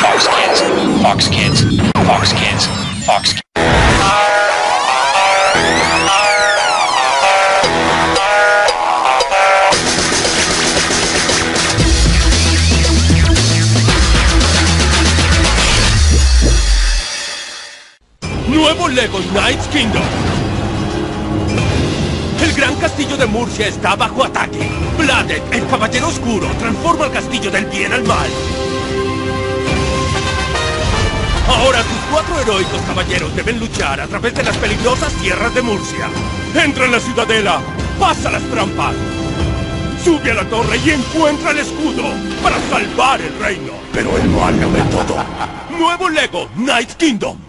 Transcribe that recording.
Fox Kids, Fox Kids, Fox Kids, Fox Kids. Nuevo Lego Knights Kingdom. El gran castillo de Murcia está bajo ataque. Bladet, el caballero oscuro, transforma el castillo del bien al mal. Ahora tus cuatro heroicos caballeros deben luchar a través de las peligrosas tierras de Murcia. Entra en la ciudadela, pasa las trampas, sube a la torre y encuentra el escudo para salvar el reino. Pero el mal no ve todo. Nuevo Lego Knights Kingdom.